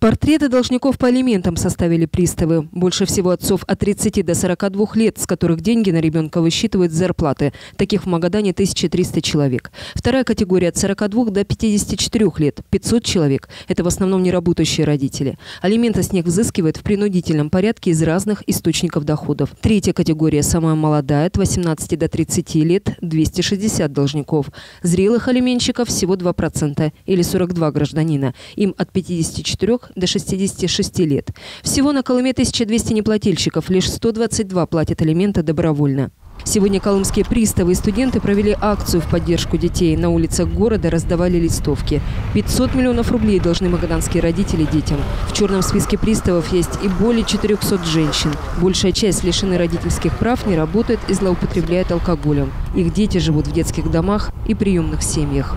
Портреты должников по алиментам составили приставы. Больше всего отцов от 30 до 42 лет, с которых деньги на ребенка высчитывают зарплаты. Таких в Магадане 1300 человек. Вторая категория от 42 до 54 лет – 500 человек. Это в основном неработающие родители. Алименты с них взыскивают в принудительном порядке из разных источников доходов. Третья категория – самая молодая, от 18 до 30 лет – 260 должников. Зрелых алименщиков всего 2% или 42 гражданина. Им от 54 до 66 лет. Всего на Колыме 1200 неплательщиков, лишь 122 платят алименты добровольно. Сегодня колымские приставы и студенты провели акцию в поддержку детей. На улицах города раздавали листовки. 500 миллионов рублей должны магаданские родители детям. В черном списке приставов есть и более 400 женщин. Большая часть лишены родительских прав, не работает и злоупотребляет алкоголем. Их дети живут в детских домах и приемных семьях.